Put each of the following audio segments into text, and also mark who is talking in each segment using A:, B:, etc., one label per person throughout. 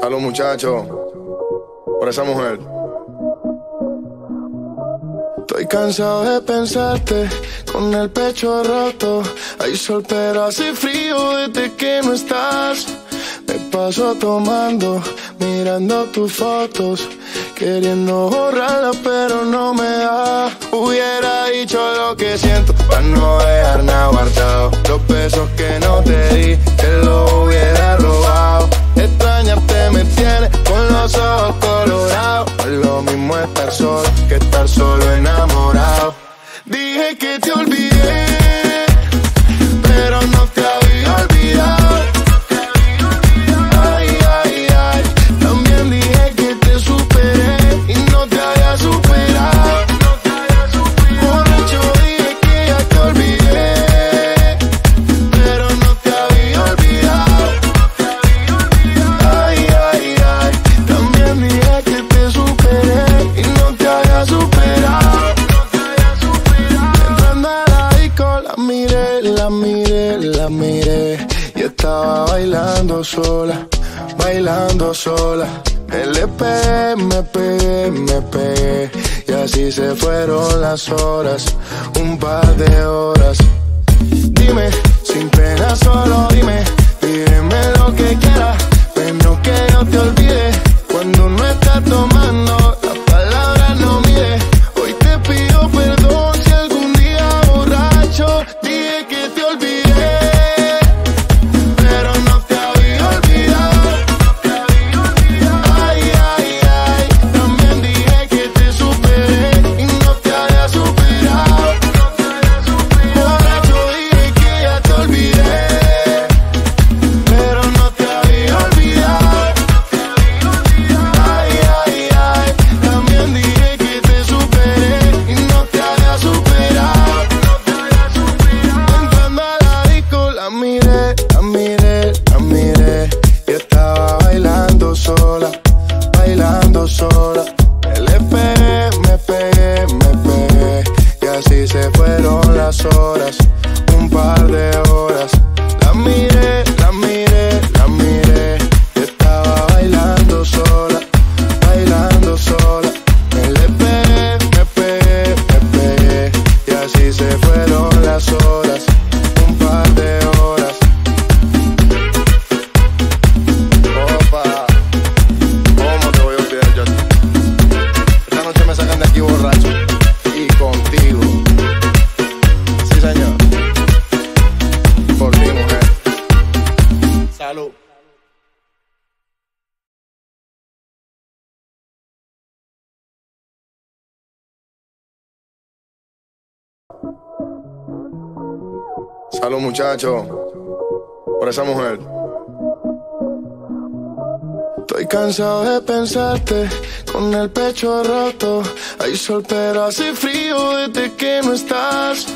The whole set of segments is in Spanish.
A: Salud, muchachos. Por esa mujer. Estoy cansado de pensarte con el pecho roto. Hay sol, pero hace frío desde que no estás. Me paso tomando, mirando tus fotos. Queriendo borrarla, pero no me da. Hubiera dicho lo que siento, para no dejar nada guardado. Los besos que no te di, te lo hubiera te me tiene con los ojos colorados. Es Lo mismo estar solo que estar solo enamorado. Dije que te olvidé. horas. a los muchachos por esa mujer. Estoy cansado de pensarte con el pecho roto. Hay sol, pero hace frío desde que no estás.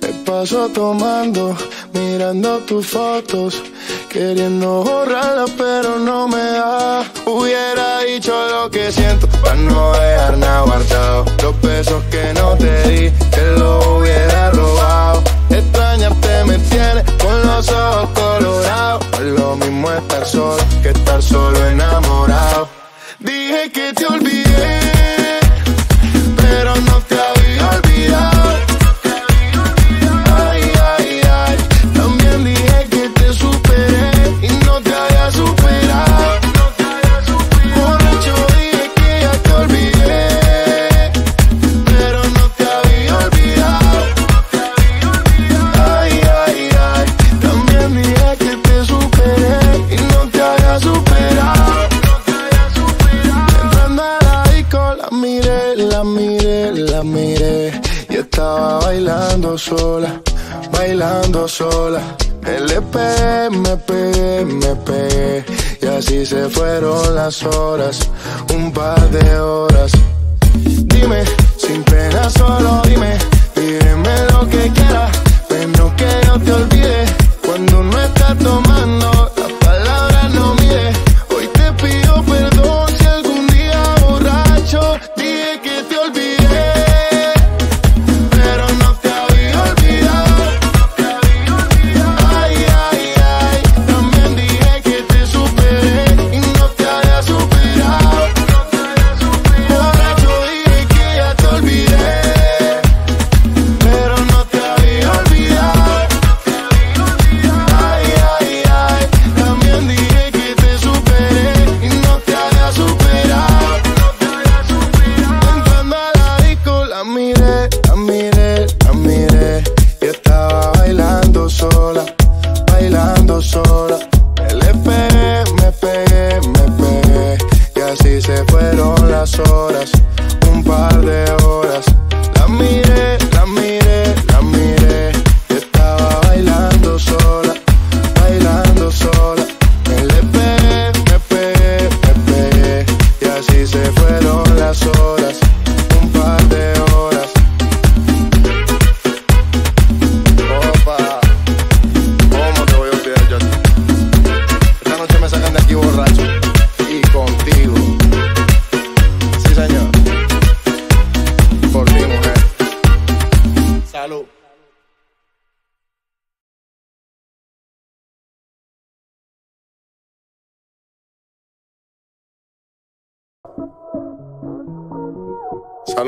A: Me paso tomando, mirando tus fotos, queriendo borrarlas, pero no me da. Hubiera dicho lo que siento, para no dejar nada guardado. Los besos que no te di, te los hubiera robado. Extraña que estar solo enamorado. Dije que te olvidé. bailando sola. LP, me pegué, me pegué. Y así se fueron las horas, un par de horas. Dime, sin pena, solo dime, dime lo que quieras. Pero que yo te olvide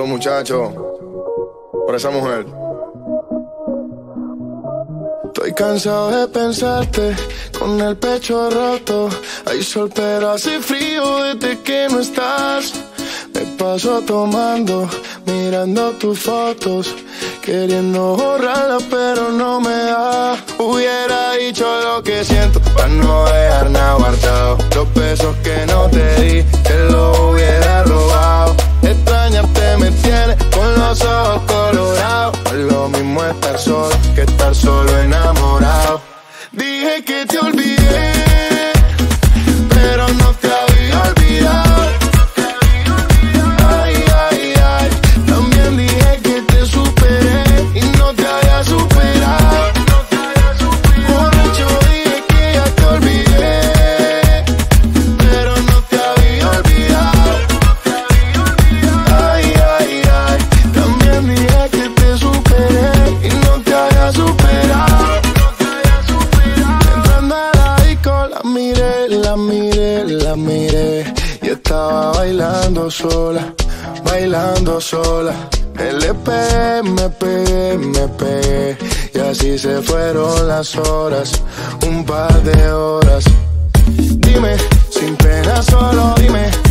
A: Salud, muchachos. Por esa mujer. Estoy cansado de pensarte con el pecho roto. Hay sol, pero hace frío desde que no estás. Me paso tomando, mirando tus fotos, queriendo borrarlas, pero no me da. Hubiera dicho lo que siento para no dejar nada guardado. Los besos que no te di, te lo hubiera robado. Extrañarte me tiene con los ojos colorados. Es lo mismo estar solo que estar solo enamorado. Dije que te olvidé, sola. Pegué, me pegué, me pegué. Y así se fueron las horas, un par de horas. Dime, sin pena, solo dime.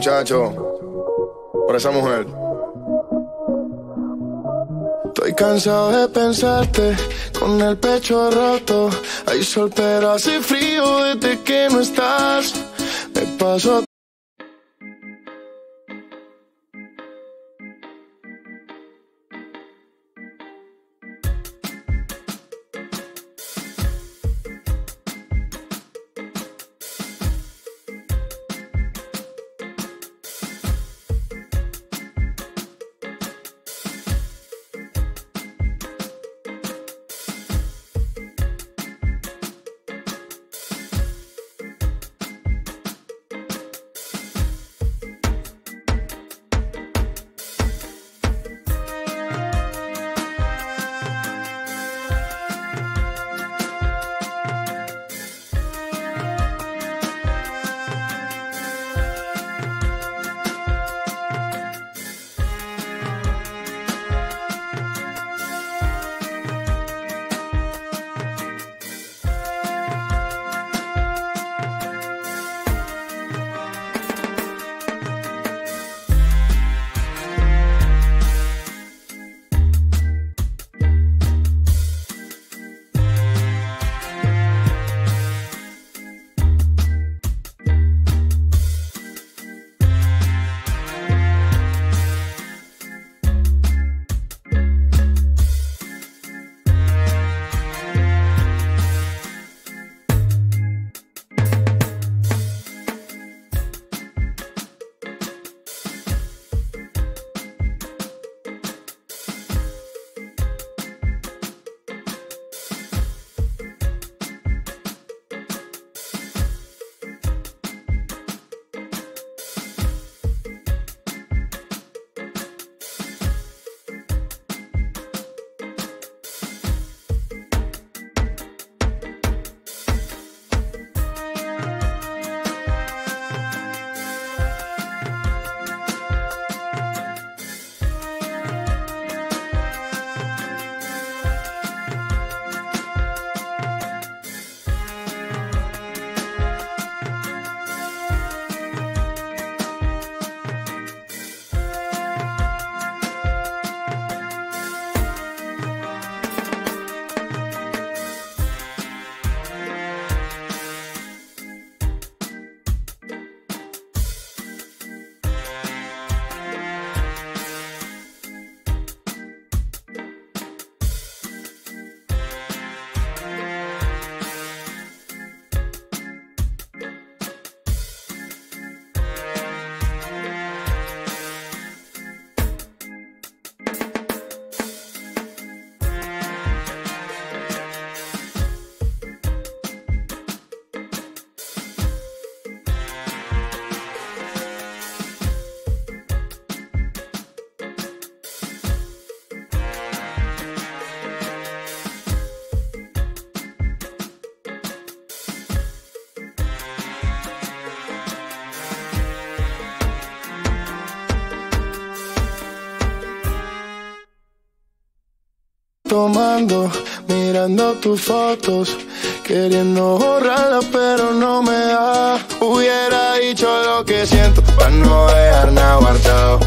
A: Muchacho. Por esa mujer. Estoy cansado de pensarte con el pecho roto. Hay sol, pero hace frío desde que no estás. Me paso tomando, mirando tus fotos, queriendo borrarlas, pero no me da. Hubiera dicho lo que siento, para no dejar nada guardado.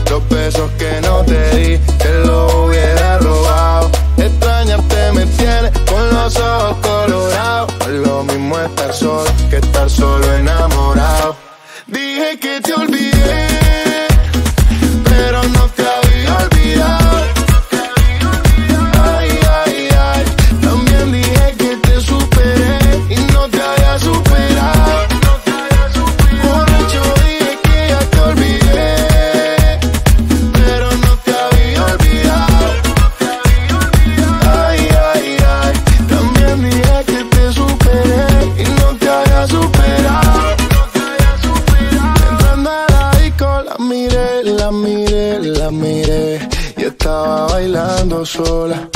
A: Sola,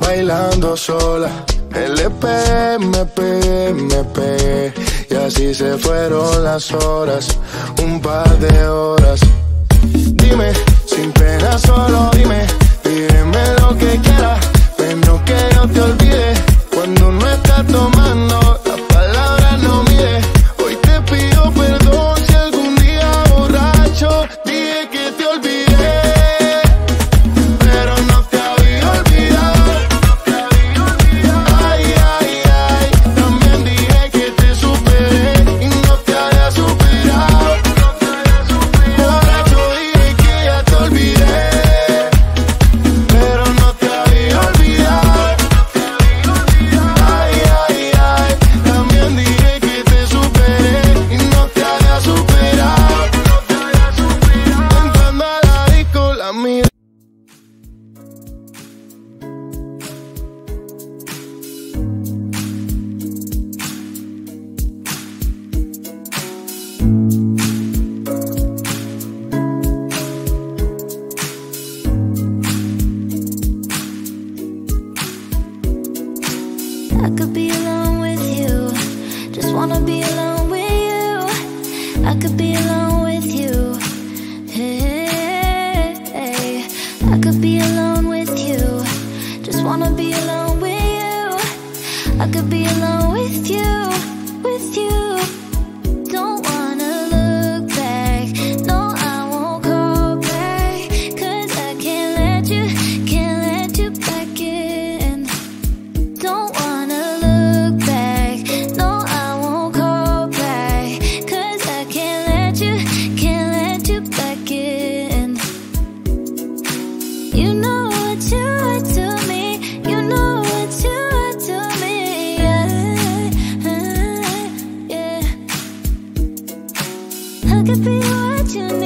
A: bailando sola. LP, me pegué, me pegué. Y así se fueron las horas, un par de horas. Dime, sin pena, solo dime. Dime lo que quieras, pero que no te olvide. Cuando no estás tomando, to.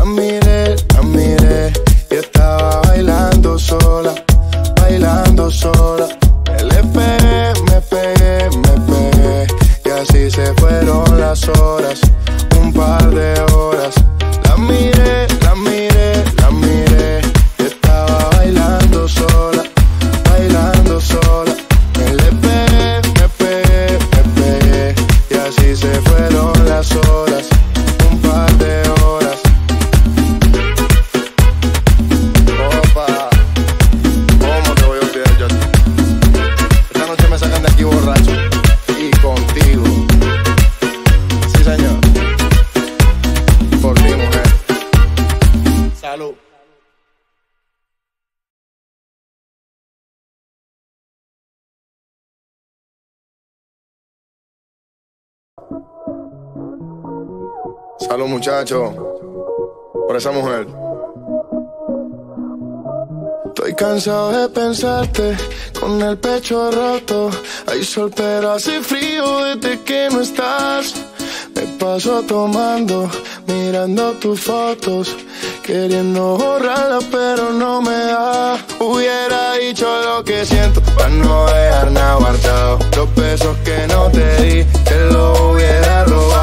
A: amigue a los muchachos por esa mujer. Estoy cansado de pensarte con el pecho roto. Hay sol, pero hace frío desde que no estás. Me paso tomando, mirando tus fotos, queriendo borrarlas, pero no me da. Hubiera dicho lo que siento para no dejar nada guardado. Los besos que no te di, te los hubiera robado.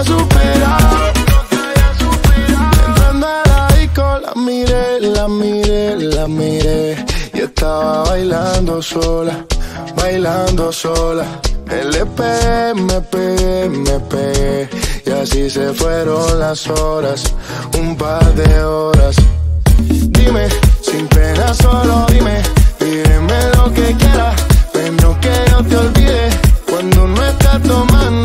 A: Entrando a la disco, la miré, la miré, la miré. Y estaba bailando sola, bailando sola. Le pegué, me pegué, me pegué. Y así se fueron las horas, un par de horas. Dime, sin pena, solo dime, dime lo que quieras. Pero que yo te olvide cuando no estás tomando.